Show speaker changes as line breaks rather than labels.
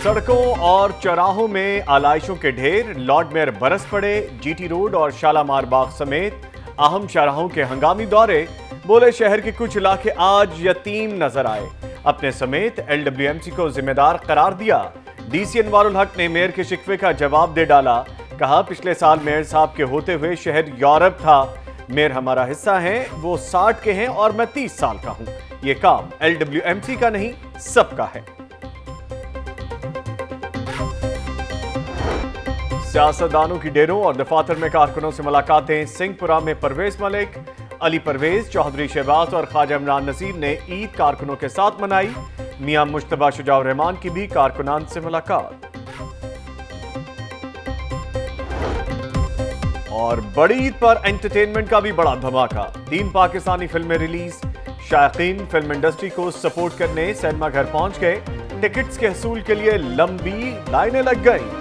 सड़कों और चौराहों में आलाइशों के ढेर, लॉर्ड मेयर बरस पड़े, जीटी रोड और शालामार बाग समेत अहम शाहराहों के हंगामी दौरे बोले शहर के कुछ इलाके आज यतीम नज़र आए। अपने समेत एलडब्ल्यूएमसी को जिम्मेदार करार दिया। डीसी अनवारुल हक ने मेयर के शिकवे का जवाब दे डाला। कहा, पिछले साल मेयर साहब के होते हुए शहर यूरोप था। मेयर हमारा हिस्सा है, वो साठ के हैं और मैं तीस साल का हूँ। ये काम एलडब्ल्यूएमसी का नहीं, सबका है। सियासतदानों की डेरों और दफातर में कारकुनों से मुलाकातें। सिंहपुरा में परवेज मलिक, अली परवेज, चौधरी शहबाज और ख्वाजा इमरान नजीर ने ईद कारकुनों के साथ मनाई। मियाँ मुश्तबा शुजाउर रहमान की भी कारकुनान से मुलाकात। और बड़ी ईद पर एंटरटेनमेंट का भी बड़ा धमाका। तीन पाकिस्तानी फ़िल्में रिलीज़। शायकीन फ़िल्म इंडस्ट्री को सपोर्ट करने सिनेमा घर पहुँच गए। टिकट्स के हसूल के लिए लंबी लाइनें लग गई।